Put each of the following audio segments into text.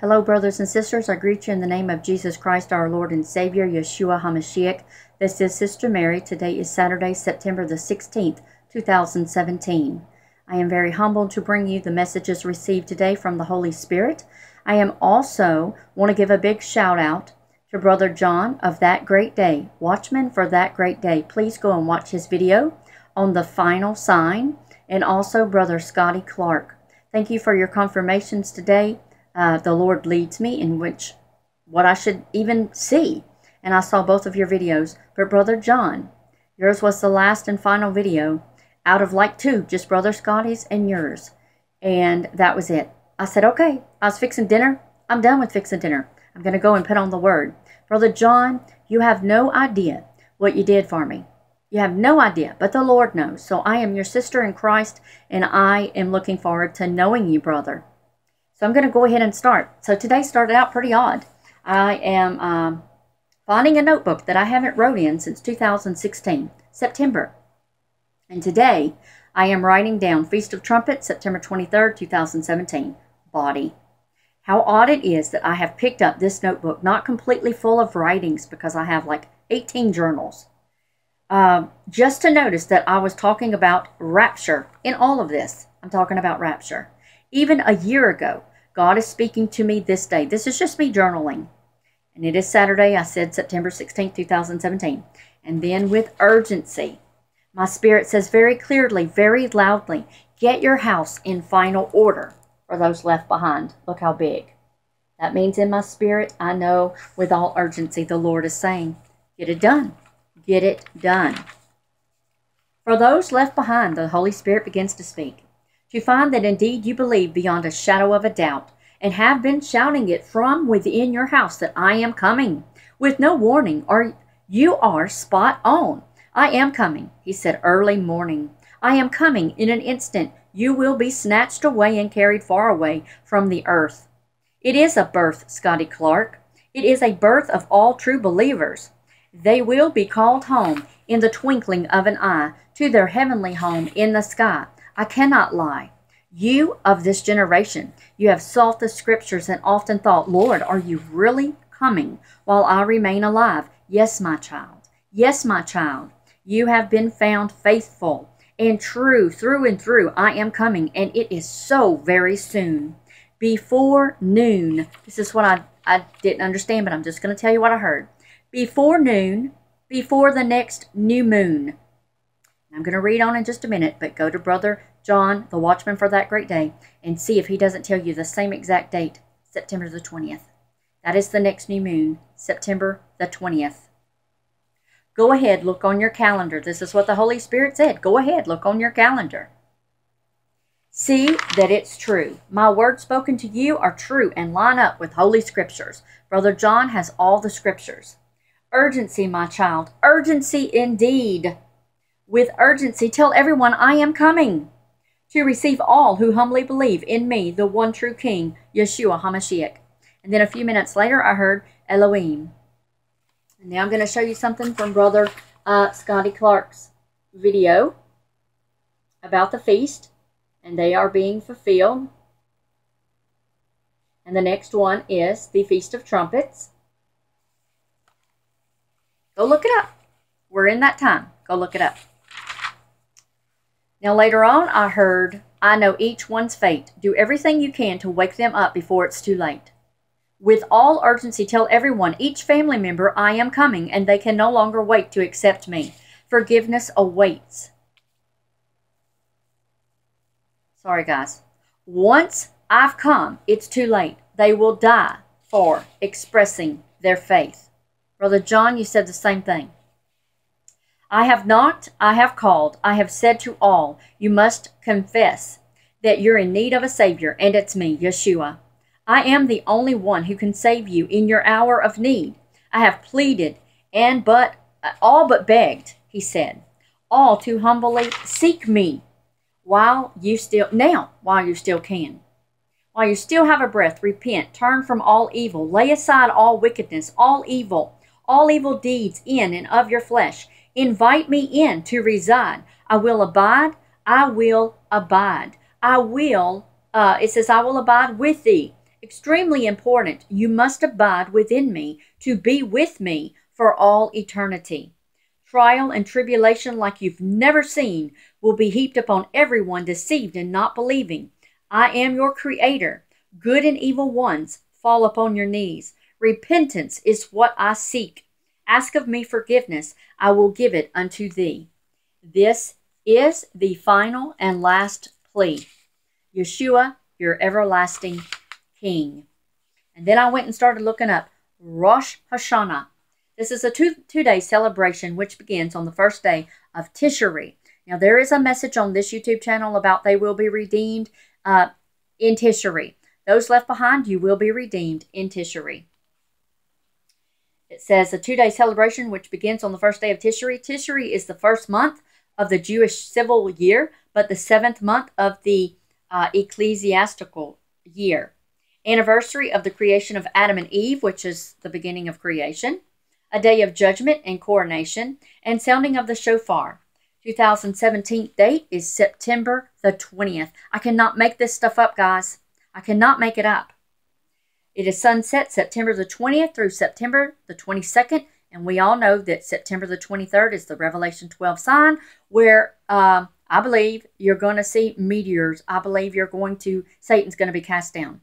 Hello, brothers and sisters. I greet you in the name of Jesus Christ, our Lord and Savior, Yeshua HaMashiach. This is Sister Mary. Today is Saturday, September the 16th, 2017. I am very humbled to bring you the messages received today from the Holy Spirit. I am also want to give a big shout out to Brother John of That Great Day, Watchman for That Great Day. Please go and watch his video on the final sign, and also Brother Scotty Clark. Thank you for your confirmations today uh, the Lord leads me in which what I should even see. And I saw both of your videos. But Brother John, yours was the last and final video out of like two, just Brother Scotty's and yours. And that was it. I said, okay, I was fixing dinner. I'm done with fixing dinner. I'm going to go and put on the word. Brother John, you have no idea what you did for me. You have no idea, but the Lord knows. So I am your sister in Christ, and I am looking forward to knowing you, brother. So I'm going to go ahead and start. So today started out pretty odd. I am um, finding a notebook that I haven't wrote in since 2016, September. And today I am writing down Feast of Trumpets, September 23rd, 2017, body. How odd it is that I have picked up this notebook, not completely full of writings because I have like 18 journals. Uh, just to notice that I was talking about rapture in all of this. I'm talking about rapture. Even a year ago, God is speaking to me this day. This is just me journaling. And it is Saturday, I said September 16, 2017. And then with urgency, my spirit says very clearly, very loudly, get your house in final order for those left behind. Look how big. That means in my spirit, I know with all urgency the Lord is saying, get it done. Get it done. For those left behind, the Holy Spirit begins to speak to find that indeed you believe beyond a shadow of a doubt, and have been shouting it from within your house that I am coming, with no warning, or you are spot on. I am coming, he said early morning. I am coming in an instant. You will be snatched away and carried far away from the earth. It is a birth, Scotty Clark. It is a birth of all true believers. They will be called home in the twinkling of an eye to their heavenly home in the sky. I cannot lie. You of this generation, you have sought the scriptures and often thought, Lord, are you really coming while I remain alive? Yes, my child. Yes, my child. You have been found faithful and true through and through. I am coming, and it is so very soon. Before noon, this is what I, I didn't understand, but I'm just going to tell you what I heard. Before noon, before the next new moon. I'm going to read on in just a minute, but go to Brother John, the watchman for that great day, and see if he doesn't tell you the same exact date, September the 20th. That is the next new moon, September the 20th. Go ahead, look on your calendar. This is what the Holy Spirit said. Go ahead, look on your calendar. See that it's true. My words spoken to you are true and line up with Holy Scriptures. Brother John has all the Scriptures. Urgency, my child, urgency indeed. With urgency, tell everyone I am coming to receive all who humbly believe in me, the one true King, Yeshua HaMashiach. And then a few minutes later, I heard Elohim. And now I'm going to show you something from Brother uh, Scotty Clark's video about the feast, and they are being fulfilled. And the next one is the Feast of Trumpets. Go look it up. We're in that time. Go look it up. Now, later on, I heard, I know each one's fate. Do everything you can to wake them up before it's too late. With all urgency, tell everyone, each family member, I am coming, and they can no longer wait to accept me. Forgiveness awaits. Sorry, guys. Once I've come, it's too late. They will die for expressing their faith. Brother John, you said the same thing. I have knocked, I have called, I have said to all, you must confess that you're in need of a Savior, and it's me, Yeshua. I am the only one who can save you in your hour of need. I have pleaded and but all but begged, he said, all to humbly seek me while you still now, while you still can. While you still have a breath, repent, turn from all evil, lay aside all wickedness, all evil, all evil deeds in and of your flesh Invite me in to reside. I will abide. I will abide. I will, uh, it says, I will abide with thee. Extremely important. You must abide within me to be with me for all eternity. Trial and tribulation like you've never seen will be heaped upon everyone deceived and not believing. I am your creator. Good and evil ones fall upon your knees. Repentance is what I seek. Ask of me forgiveness. I will give it unto thee. This is the final and last plea. Yeshua, your everlasting King. And then I went and started looking up Rosh Hashanah. This is a two, two day celebration which begins on the first day of Tishri. Now, there is a message on this YouTube channel about they will be redeemed uh, in Tishri. Those left behind, you will be redeemed in Tishri. It says a two day celebration which begins on the first day of Tishri. Tishri is the first month of the Jewish civil year, but the seventh month of the uh, ecclesiastical year. Anniversary of the creation of Adam and Eve, which is the beginning of creation. A day of judgment and coronation, and sounding of the shofar. 2017 date is September the 20th. I cannot make this stuff up, guys. I cannot make it up. It is sunset September the 20th through September the 22nd, and we all know that September the 23rd is the Revelation 12 sign, where uh, I believe you're going to see meteors. I believe you're going to, Satan's going to be cast down.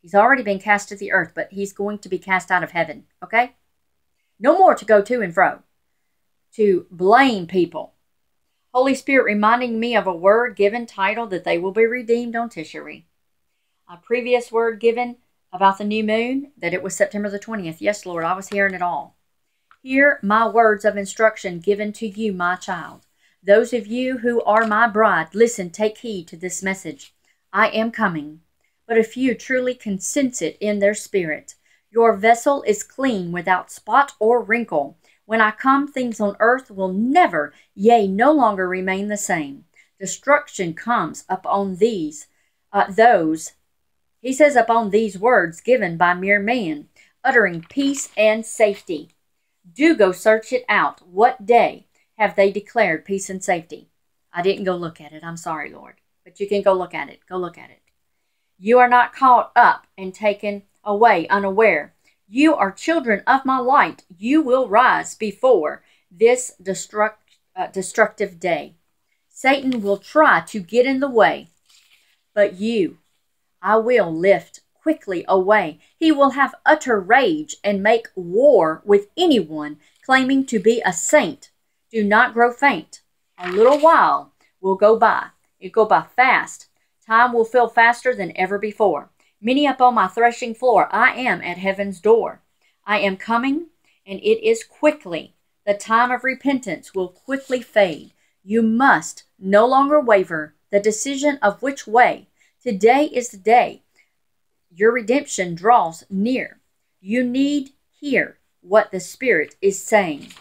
He's already been cast to the earth, but he's going to be cast out of heaven, okay? No more to go to and fro, to blame people. Holy Spirit reminding me of a word given titled that they will be redeemed on Tishri. A previous word given about the new moon, that it was September the 20th. Yes, Lord, I was hearing it all. Hear my words of instruction given to you, my child. Those of you who are my bride, listen, take heed to this message. I am coming. But a few truly can sense it in their spirit. Your vessel is clean without spot or wrinkle. When I come, things on earth will never, yea, no longer remain the same. Destruction comes upon these, uh, those, he says, upon these words given by mere man, uttering peace and safety. Do go search it out. What day have they declared peace and safety? I didn't go look at it. I'm sorry, Lord. But you can go look at it. Go look at it. You are not caught up and taken away unaware. You are children of my light. You will rise before this destruct, uh, destructive day. Satan will try to get in the way, but you, I will lift quickly away. He will have utter rage and make war with anyone claiming to be a saint. Do not grow faint. A little while will go by. It go by fast. Time will feel faster than ever before. Many up on my threshing floor, I am at heaven's door. I am coming, and it is quickly. The time of repentance will quickly fade. You must no longer waver the decision of which way. Today is the day. Your redemption draws near. You need hear what the Spirit is saying.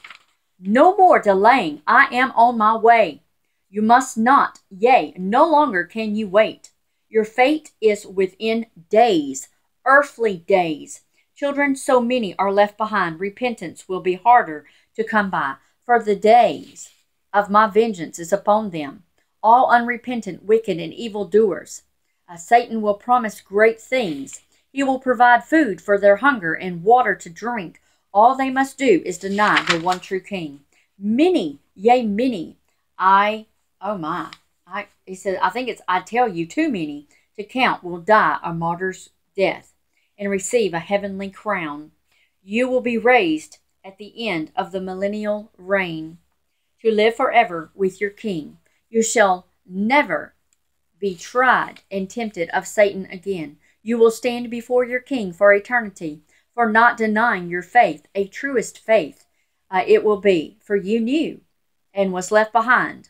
No more delaying. I am on my way. You must not, yea, no longer can you wait. Your fate is within days, earthly days. Children, so many are left behind. Repentance will be harder to come by, for the days of my vengeance is upon them. All unrepentant, wicked, and evil doers. Uh, Satan will promise great things. He will provide food for their hunger and water to drink. All they must do is deny the one true King. Many, yea, many, I Oh my. I he said, I think it's I tell you too many to count will die a martyr's death and receive a heavenly crown. You will be raised at the end of the millennial reign to live forever with your king. You shall never be tried and tempted of Satan again. You will stand before your king for eternity for not denying your faith, a truest faith uh, it will be, for you knew and was left behind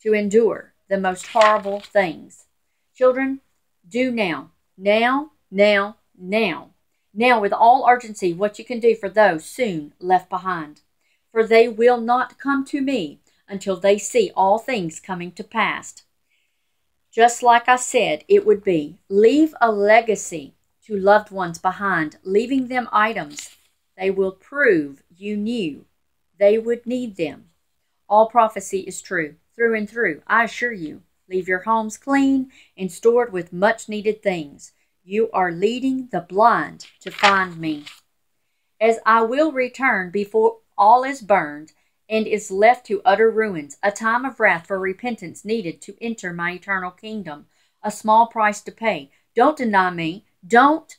to endure the most horrible things. Children, do now, now, now, now, now with all urgency what you can do for those soon left behind. For they will not come to me until they see all things coming to pass. Just like I said it would be, leave a legacy to loved ones behind, leaving them items they will prove you knew they would need them. All prophecy is true through and through, I assure you. Leave your homes clean and stored with much needed things. You are leading the blind to find me. As I will return before all is burned and is left to utter ruins, a time of wrath for repentance needed to enter my eternal kingdom, a small price to pay. Don't deny me. Don't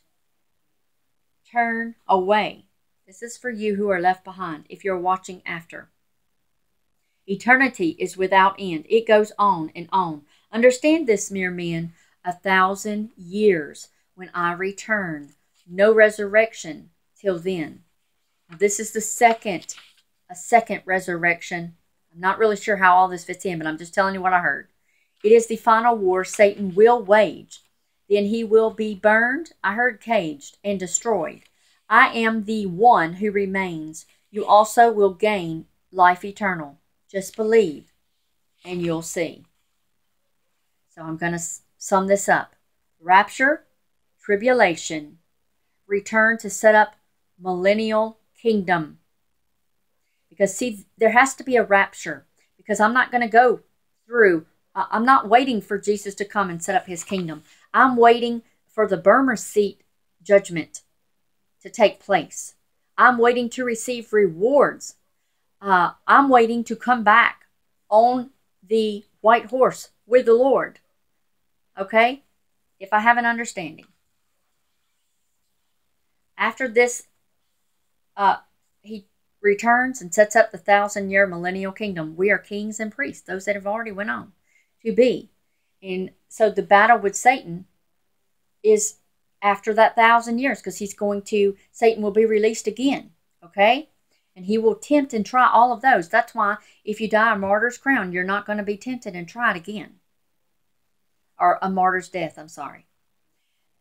turn away. This is for you who are left behind if you're watching after. Eternity is without end. It goes on and on. Understand this, mere men. A thousand years when I return. No resurrection till then. This is the second, a second resurrection. I'm not really sure how all this fits in, but I'm just telling you what I heard. It is the final war Satan will wage. Then he will be burned, I heard caged, and destroyed. I am the one who remains. You also will gain life eternal. Just believe, and you'll see. So I'm going to sum this up rapture, tribulation, return to set up millennial kingdom. Because, see, there has to be a rapture. Because I'm not going to go through, I'm not waiting for Jesus to come and set up his kingdom. I'm waiting for the Bema seat judgment to take place. I'm waiting to receive rewards. Uh, I'm waiting to come back on the white horse with the Lord. Okay? If I have an understanding. After this, uh, he returns and sets up the thousand year millennial kingdom. We are kings and priests, those that have already went on to be. And so the battle with Satan is after that thousand years because he's going to, Satan will be released again. Okay? And he will tempt and try all of those. That's why if you die a martyr's crown, you're not going to be tempted and tried again. Or a martyr's death, I'm sorry.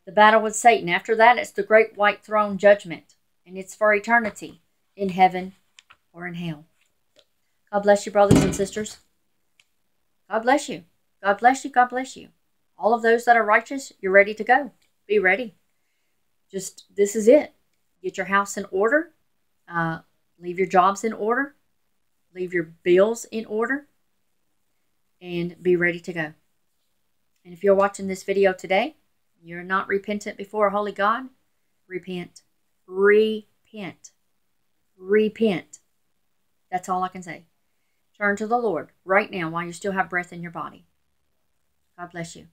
The battle with Satan. After that, it's the great white throne judgment. And it's for eternity in heaven or in hell. God bless you, brothers and sisters. God bless you. God bless you. God bless you. All of those that are righteous, you're ready to go. Be ready. Just this is it. Get your house in order. Uh, leave your jobs in order. Leave your bills in order. And be ready to go. And if you're watching this video today, you're not repentant before a holy God, repent. Repent. Repent. That's all I can say. Turn to the Lord right now while you still have breath in your body. God bless you.